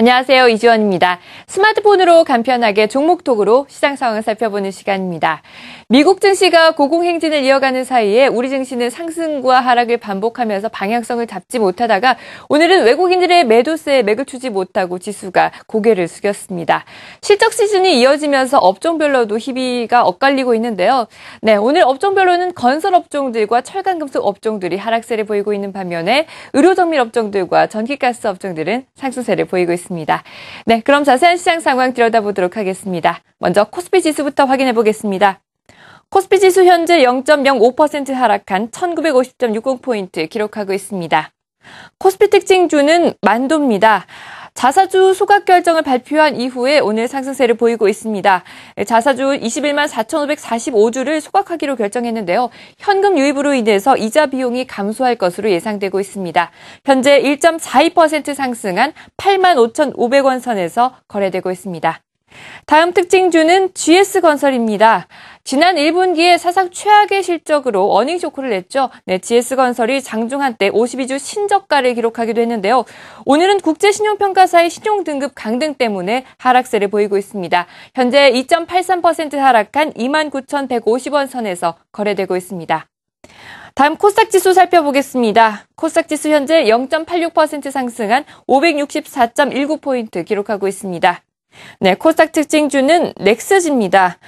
안녕하세요. 이지원입니다. 스마트폰으로 간편하게 종목톡으로 시장 상황을 살펴보는 시간입니다. 미국 증시가 고공행진을 이어가는 사이에 우리 증시는 상승과 하락을 반복하면서 방향성을 잡지 못하다가 오늘은 외국인들의 매도세에 맥을 추지 못하고 지수가 고개를 숙였습니다. 실적 시즌이 이어지면서 업종별로도 희비가 엇갈리고 있는데요. 네, 오늘 업종별로는 건설 업종들과 철강 금속 업종들이 하락세를 보이고 있는 반면에 의료 정밀 업종들과 전기가스 업종들은 상승세를 보이고 있습니다. 있습니다. 네, 그럼 자세한 시장 상황 들여다보도록 하겠습니다. 먼저 코스피 지수부터 확인해 보겠습니다. 코스피 지수 현재 0.05% 하락한 1950.60포인트 기록하고 있습니다. 코스피 특징주는 만도입니다. 자사주 소각 결정을 발표한 이후에 오늘 상승세를 보이고 있습니다. 자사주 21만 4,545주를 소각하기로 결정했는데요. 현금 유입으로 인해서 이자 비용이 감소할 것으로 예상되고 있습니다. 현재 1.42% 상승한 8만 5,500원 선에서 거래되고 있습니다. 다음 특징주는 GS건설입니다. 지난 1분기에 사상 최악의 실적으로 어닝 쇼크를 냈죠. 네, GS건설이 장중 한때 52주 신저가를 기록하기도 했는데요. 오늘은 국제신용평가사의 신용등급 강등 때문에 하락세를 보이고 있습니다. 현재 2.83% 하락한 29,150원 선에서 거래되고 있습니다. 다음 코스닥 지수 살펴보겠습니다. 코스닥 지수 현재 0.86% 상승한 564.19포인트 기록하고 있습니다. 네, 코스닥 특징주는 넥스지입니다.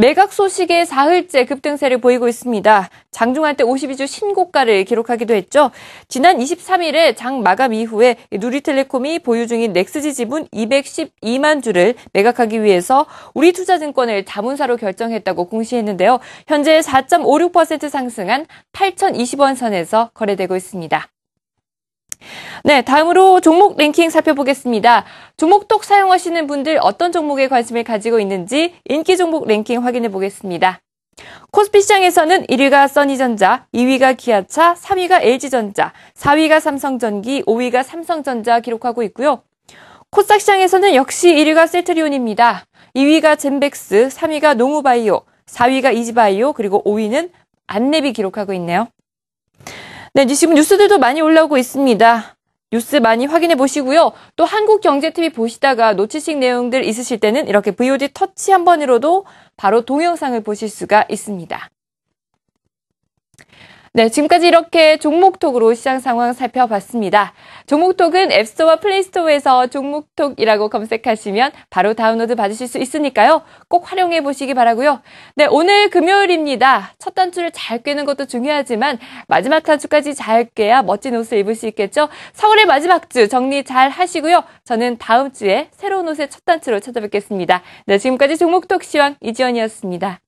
매각 소식에 사흘째 급등세를 보이고 있습니다. 장중한 때 52주 신고가를 기록하기도 했죠. 지난 23일에 장 마감 이후에 누리텔레콤이 보유 중인 넥스지 지분 212만 주를 매각하기 위해서 우리투자증권을 자문사로 결정했다고 공시했는데요. 현재 4.56% 상승한 8,020원 선에서 거래되고 있습니다. 네, 다음으로 종목 랭킹 살펴보겠습니다. 종목톡 사용하시는 분들 어떤 종목에 관심을 가지고 있는지 인기 종목 랭킹 확인해 보겠습니다. 코스피 시장에서는 1위가 써니전자, 2위가 기아차, 3위가 LG전자, 4위가 삼성전기, 5위가 삼성전자 기록하고 있고요. 코스닥 시장에서는 역시 1위가 셀트리온입니다. 2위가 젠백스, 3위가 농우바이오, 4위가 이지바이오, 그리고 5위는 안랩이 기록하고 있네요. 네, 지금 뉴스들도 많이 올라오고 있습니다. 뉴스 많이 확인해 보시고요. 또 한국경제TV 보시다가 놓치신 내용들 있으실 때는 이렇게 VOD 터치 한 번으로도 바로 동영상을 보실 수가 있습니다. 네, 지금까지 이렇게 종목톡으로 시장 상황 살펴봤습니다. 종목톡은 앱스토어와 플레이스토어에서 종목톡이라고 검색하시면 바로 다운로드 받으실 수 있으니까요. 꼭 활용해 보시기 바라고요. 네, 오늘 금요일입니다. 첫 단추를 잘 꿰는 것도 중요하지만 마지막 단추까지 잘 꿰야 멋진 옷을 입을 수 있겠죠. 4월의 마지막 주 정리 잘 하시고요. 저는 다음 주에 새로운 옷의 첫 단추로 찾아뵙겠습니다. 네, 지금까지 종목톡 시황 이지연이었습니다.